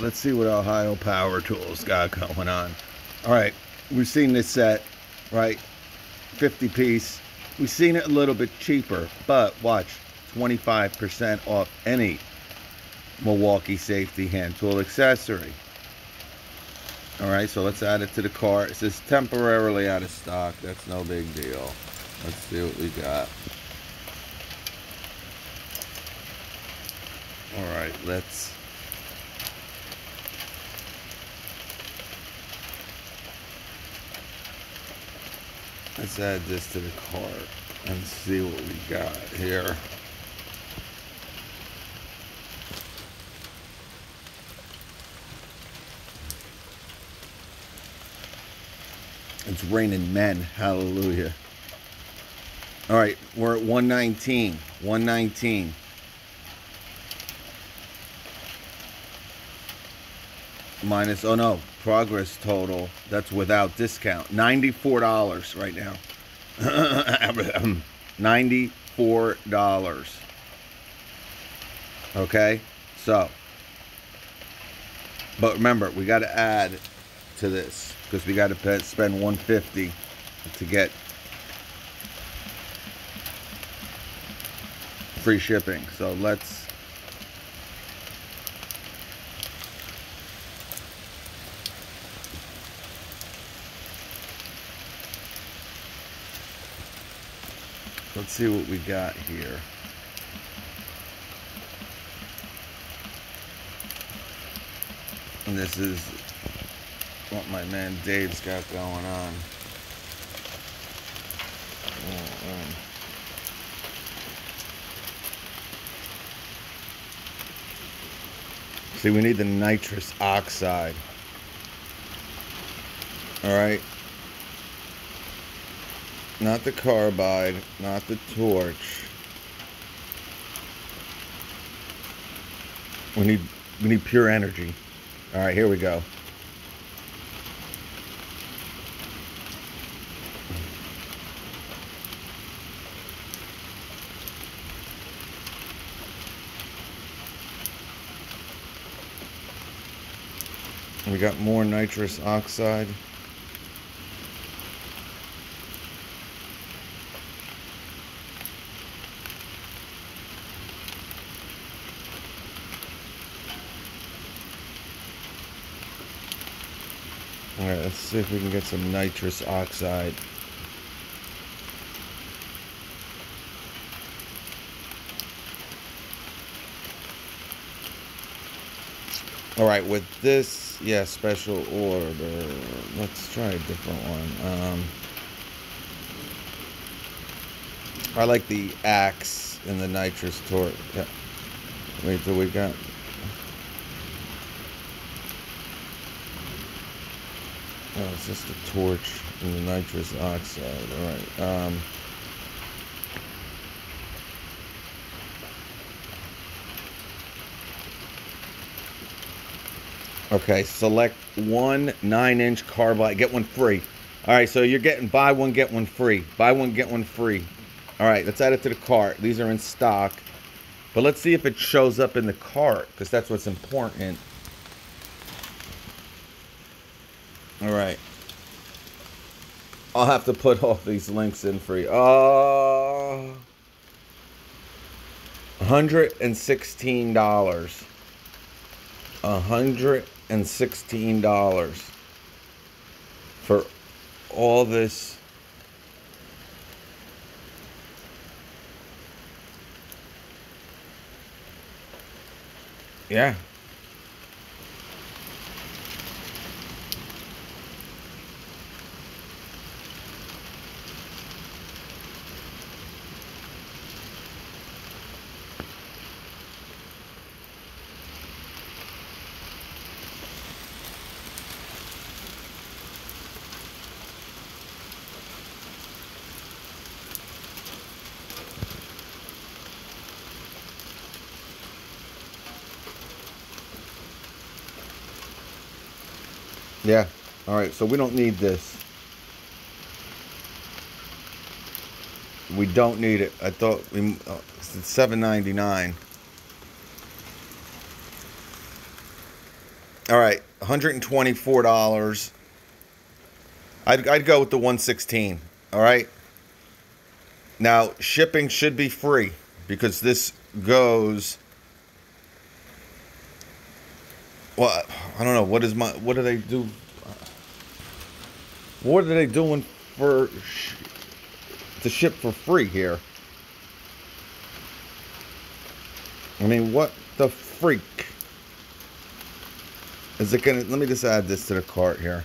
right, let's see what Ohio Power Tools got going on. All right, we've seen this set, right? 50 piece. We've seen it a little bit cheaper, but watch, 25% off any Milwaukee safety hand tool accessory. All right, so let's add it to the cart. It says temporarily out of stock. That's no big deal. Let's see what we got. All right, let's Let's add this to the cart and see what we got here. It's raining men. Hallelujah. All right, we're at 119. 119. Minus, oh no, progress total. That's without discount. $94 right now. $94. Okay? So, but remember, we got to add to this because we got to spend 150 to get free shipping. So let's Let's see what we got here. And this is what my man Dave's got going on. See, we need the nitrous oxide. All right. Not the carbide, not the torch. We need we need pure energy. All right, here we go. We got more nitrous oxide. Alright, let's see if we can get some nitrous oxide. Alright, with this, yeah, special order. Let's try a different one. Um, I like the axe and the nitrous. Yeah. Wait till we got Oh, it's just a torch and the nitrous oxide. All right. Um, okay, select one nine inch carbide. Get one free. All right, so you're getting buy one, get one free. Buy one, get one free. All right, let's add it to the cart. These are in stock. But let's see if it shows up in the cart because that's what's important. All right. I'll have to put all these links in for you. Uh, $116. $116 for all this yeah Yeah. All right. So we don't need this. We don't need it. I thought we uh, it's seven ninety nine. All right, $124. I'd, I'd go with the 116. All right. Now, shipping should be free because this goes. Well, I don't know. What is my. What do they do? What are they doing for. Sh- to ship for free here? I mean, what the freak? Is it gonna. Let me just add this to the cart here.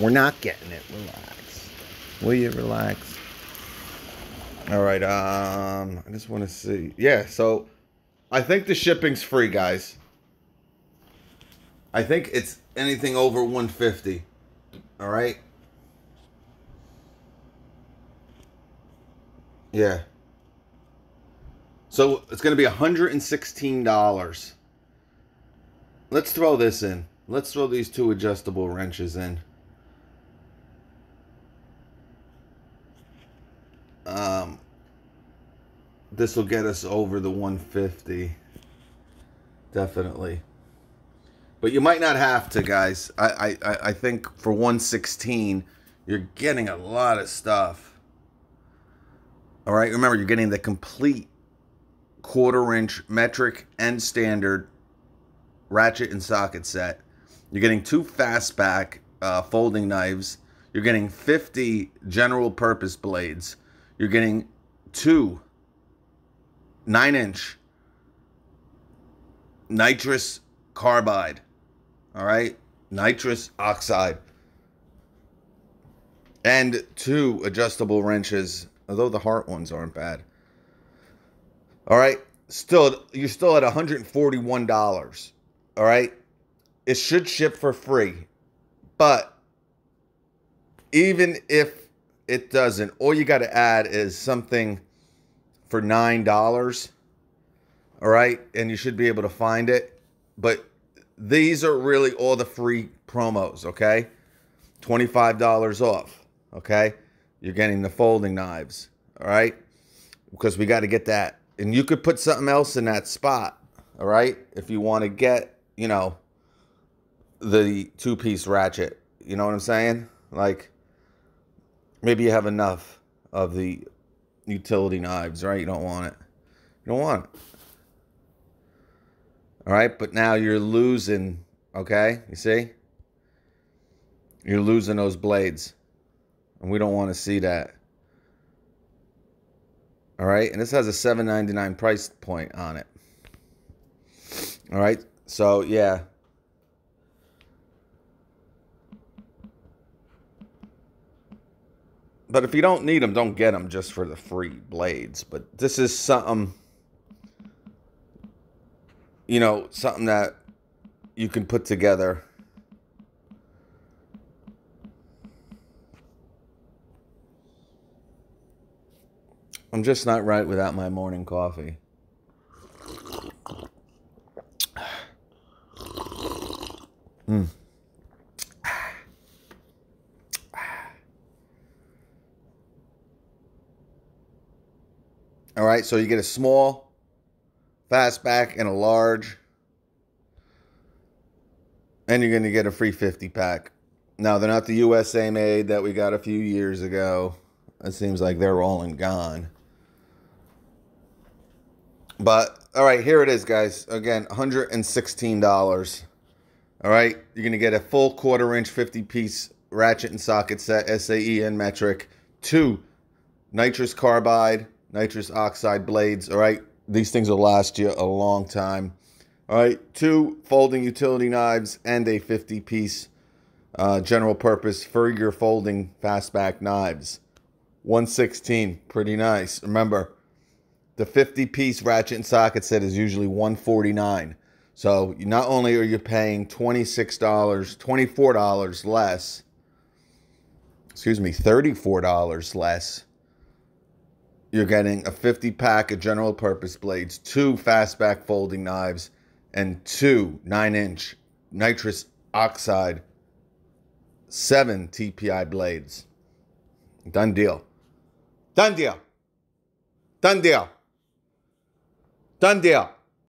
We're not getting it. Relax. Will you relax? All right. Um, I just want to see. Yeah. So, I think the shipping's free, guys. I think it's anything over 150. All right. Yeah. So it's going to be $116. Let's throw this in. Let's throw these two adjustable wrenches in. Um, this will get us over the 150. Definitely. But you might not have to, guys. I, I, I think for 116, you're getting a lot of stuff. All right, remember, you're getting the complete quarter inch metric and standard ratchet and socket set. You're getting two fastback uh, folding knives. You're getting 50 general purpose blades. You're getting two 9 inch nitrous carbide. All right, nitrous oxide. And two adjustable wrenches, although the Hart ones aren't bad. All right, still, you're still at $141. All right, it should ship for free. But even if it doesn't, all you got to add is something for $9. All right, and you should be able to find it. But these are really all the free promos, okay? $25 off, okay? You're getting the folding knives, all right? Because we got to get that. And you could put something else in that spot, all right? If you want to get, you know, the two-piece ratchet. You know what I'm saying? Like, maybe you have enough of the utility knives, right? You don't want it. You don't want it. All right, but now you're losing, okay? You see? You're losing those blades. And we don't want to see that. All right, and this has a $7.99 price point on it. All right, so yeah. But if you don't need them, don't get them just for the free blades. But this is something you know, something that you can put together. I'm just not right without my morning coffee. Mm. Right, so you get a small fastback and a large. And you're going to get a free 50 pack. Now, they're not the USA made that we got a few years ago. It seems like they're all and gone. But, all right, here it is, guys. Again, $116. All right, you're going to get a full quarter inch 50 piece ratchet and socket set, SAE and metric, two nitrous carbide, nitrous oxide blades. All right, these things will last you a long time. All right, two folding utility knives and a 50 piece uh, general purpose for your folding fastback knives. 116, pretty nice. Remember, the 50 piece ratchet and socket set is usually 149. So not only are you paying $26, $24 less, excuse me, $34 less you're getting a 50 pack of general purpose blades, two fastback folding knives, and two 9 inch nitrous oxide 7 TPI blades. Done deal. Done deal. Done deal. Done deal.